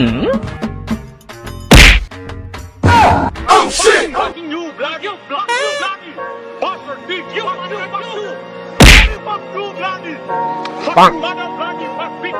Oh shit! Fucking you, bloody, you, bloody, you, bloody. Bastard, bitch, you, fuck you, fuck you. Fuck you, bloody. Fucking mother, bloody, fuck bitch.